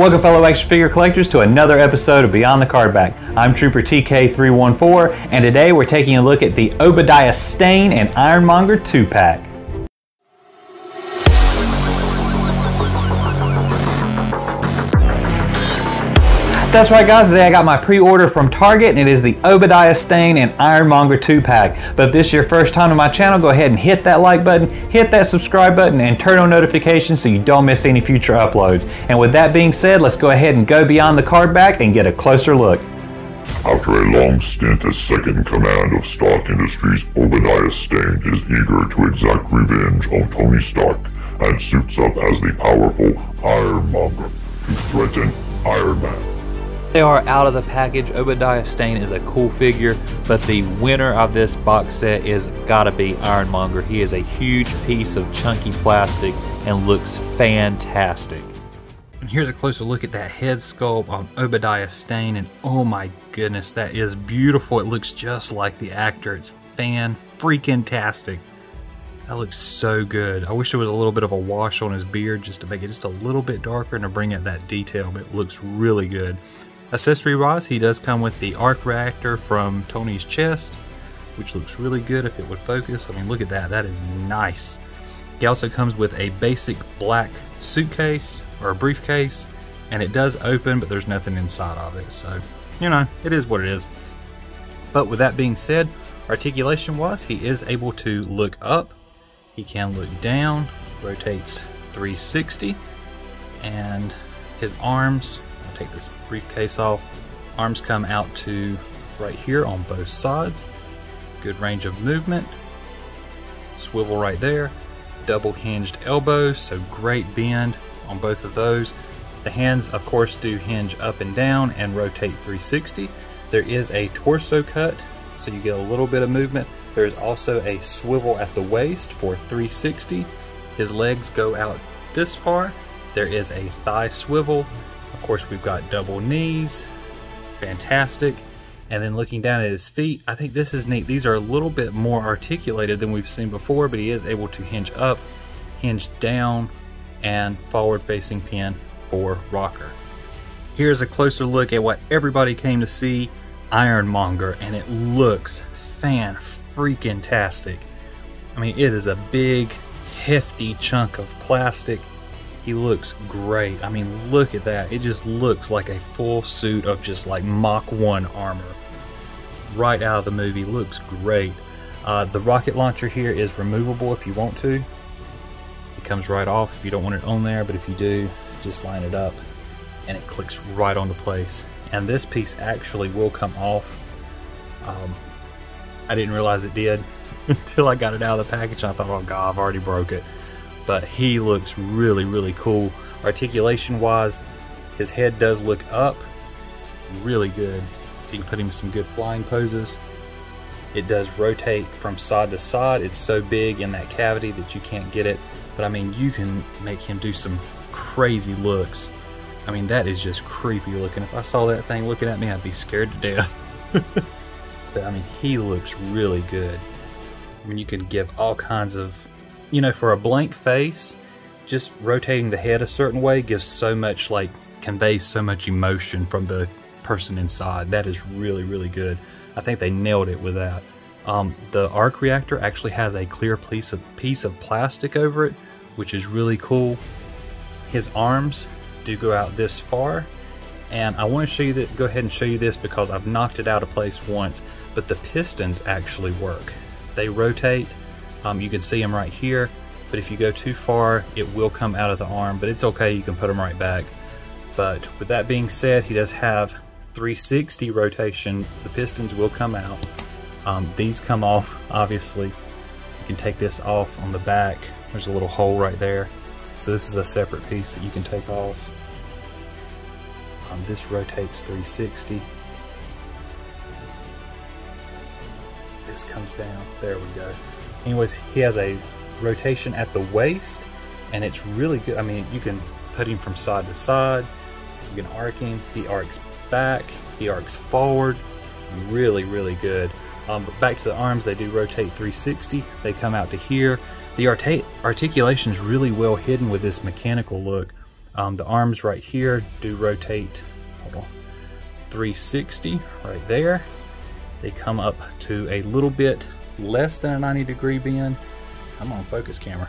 Welcome fellow action figure collectors to another episode of Beyond the Cardback. I'm Trooper TK314 and today we're taking a look at the Obadiah Stane and Ironmonger 2-pack. That's right guys, today I got my pre-order from Target and it is the Obadiah Stane and Ironmonger 2-pack. But if this is your first time to my channel, go ahead and hit that like button, hit that subscribe button, and turn on notifications so you don't miss any future uploads. And with that being said, let's go ahead and go beyond the card back and get a closer look. After a long stint as second command of Stark Industries, Obadiah Stane is eager to exact revenge on Tony Stark and suits up as the powerful Ironmonger to threaten Iron Man. They are out of the package. Obadiah Stane is a cool figure, but the winner of this box set is gotta be Ironmonger. He is a huge piece of chunky plastic and looks fantastic. And here's a closer look at that head sculpt on Obadiah Stane, and oh my goodness, that is beautiful. It looks just like the actor. It's fan freaking tastic. That looks so good. I wish there was a little bit of a wash on his beard just to make it just a little bit darker and to bring out that detail, but it looks really good. Accessory wise, he does come with the arc reactor from Tony's chest, which looks really good if it would focus. I mean, look at that, that is nice. He also comes with a basic black suitcase or a briefcase, and it does open, but there's nothing inside of it. So, you know, it is what it is. But with that being said, articulation wise, he is able to look up, he can look down, rotates 360, and his arms take this briefcase off. Arms come out to right here on both sides. Good range of movement. Swivel right there. Double hinged elbows, so great bend on both of those. The hands, of course, do hinge up and down and rotate 360. There is a torso cut, so you get a little bit of movement. There's also a swivel at the waist for 360. His legs go out this far. There is a thigh swivel of course, we've got double knees, fantastic. And then looking down at his feet, I think this is neat. These are a little bit more articulated than we've seen before, but he is able to hinge up, hinge down, and forward facing pin for rocker. Here's a closer look at what everybody came to see, Ironmonger, and it looks fan freaking tastic. I mean, it is a big, hefty chunk of plastic he looks great. I mean, look at that. It just looks like a full suit of just like Mach 1 armor. Right out of the movie. Looks great. Uh, the rocket launcher here is removable if you want to. It comes right off if you don't want it on there, but if you do, just line it up and it clicks right onto place. And this piece actually will come off. Um, I didn't realize it did until I got it out of the package. I thought, oh god, I've already broke it but he looks really, really cool. Articulation wise, his head does look up really good. So you can put him in some good flying poses. It does rotate from side to side. It's so big in that cavity that you can't get it. But I mean, you can make him do some crazy looks. I mean, that is just creepy looking. If I saw that thing looking at me, I'd be scared to death. but I mean, he looks really good. I mean, you can give all kinds of you know, for a blank face, just rotating the head a certain way gives so much, like, conveys so much emotion from the person inside. That is really, really good. I think they nailed it with that. Um, the arc reactor actually has a clear piece of, piece of plastic over it, which is really cool. His arms do go out this far, and I want to show you that. Go ahead and show you this because I've knocked it out of place once, but the pistons actually work. They rotate um, you can see them right here, but if you go too far, it will come out of the arm, but it's okay, you can put them right back. But with that being said, he does have 360 rotation. The pistons will come out. Um, these come off, obviously. You can take this off on the back. There's a little hole right there. So this is a separate piece that you can take off. Um, this rotates 360. This comes down. There we go. Anyways, he has a rotation at the waist, and it's really good. I mean, you can put him from side to side. You can arc him. He arcs back. He arcs forward. Really, really good. Um, but back to the arms, they do rotate 360. They come out to here. The articulation is really well hidden with this mechanical look. Um, the arms right here do rotate, hold on, 360 right there. They come up to a little bit less than a 90 degree bend. Come on, focus camera.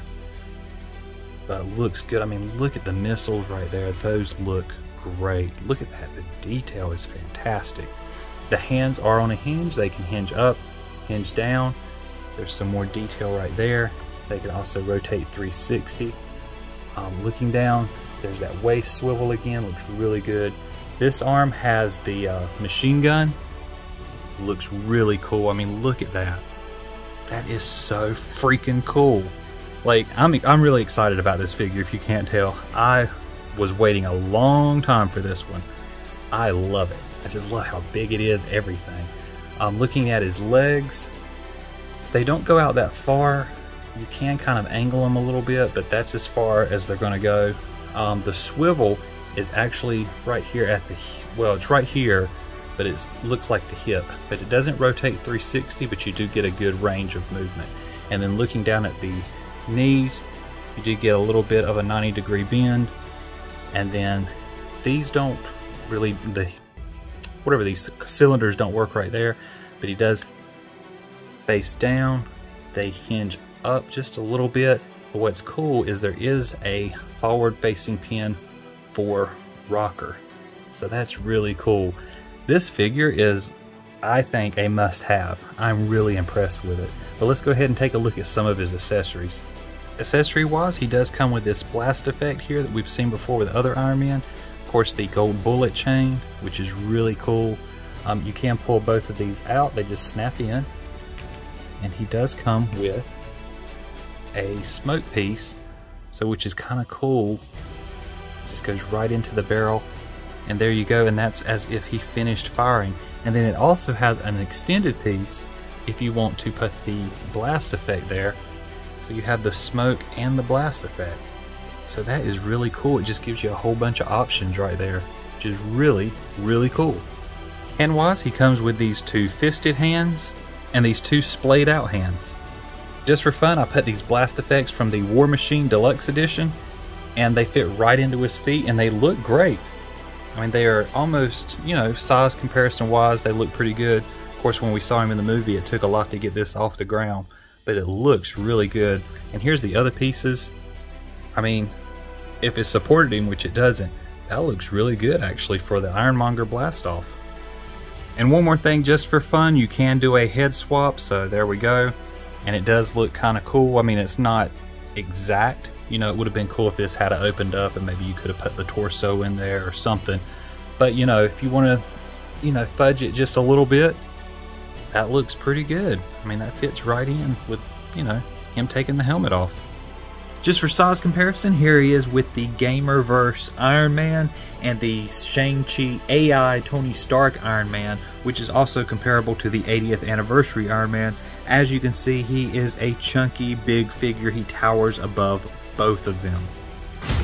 But looks good. I mean, look at the missiles right there. Those look great. Look at that. The detail is fantastic. The hands are on a hinge. They can hinge up, hinge down. There's some more detail right there. They can also rotate 360. Um, looking down, there's that waist swivel again. Looks really good. This arm has the uh, machine gun. Looks really cool. I mean, look at that. That is so freaking cool. Like, I'm, I'm really excited about this figure, if you can't tell. I was waiting a long time for this one. I love it. I just love how big it is, everything. I'm looking at his legs. They don't go out that far. You can kind of angle them a little bit, but that's as far as they're going to go. Um, the swivel is actually right here at the, well, it's right here, but it looks like the hip. But it doesn't rotate 360, but you do get a good range of movement. And then looking down at the knees, you do get a little bit of a 90 degree bend. And then these don't really, the whatever these cylinders don't work right there, but he does face down. They hinge up just a little bit. But what's cool is there is a forward facing pin for rocker. So that's really cool. This figure is, I think, a must have. I'm really impressed with it. But let's go ahead and take a look at some of his accessories. Accessory wise, he does come with this blast effect here that we've seen before with other Iron Man. Of course, the gold bullet chain, which is really cool. Um, you can pull both of these out, they just snap in. And he does come with a smoke piece, so which is kind of cool. Just goes right into the barrel, and there you go, and that's as if he finished firing. And then it also has an extended piece if you want to put the blast effect there. So you have the smoke and the blast effect. So that is really cool. It just gives you a whole bunch of options right there, which is really, really cool. Hand-wise, he comes with these two fisted hands and these two splayed out hands. Just for fun, I put these blast effects from the War Machine Deluxe Edition, and they fit right into his feet, and they look great. I mean, they are almost, you know, size comparison wise, they look pretty good. Of course, when we saw him in the movie, it took a lot to get this off the ground, but it looks really good. And here's the other pieces. I mean, if it supported him, which it doesn't, that looks really good actually for the Ironmonger blast off. And one more thing, just for fun, you can do a head swap, so there we go. And it does look kind of cool. I mean, it's not exact, you know, it would have been cool if this had opened up and maybe you could have put the torso in there or something. But, you know, if you want to, you know, fudge it just a little bit, that looks pretty good. I mean, that fits right in with, you know, him taking the helmet off. Just for size comparison, here he is with the Gamerverse Iron Man and the Shang-Chi AI Tony Stark Iron Man, which is also comparable to the 80th anniversary Iron Man. As you can see, he is a chunky, big figure. He towers above both of them.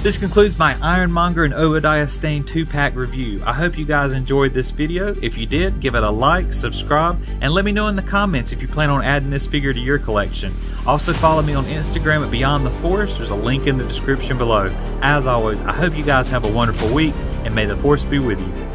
This concludes my Ironmonger and Obadiah Stane 2-pack review. I hope you guys enjoyed this video. If you did, give it a like, subscribe, and let me know in the comments if you plan on adding this figure to your collection. Also follow me on Instagram at Beyond the Force. There's a link in the description below. As always, I hope you guys have a wonderful week, and may the Force be with you.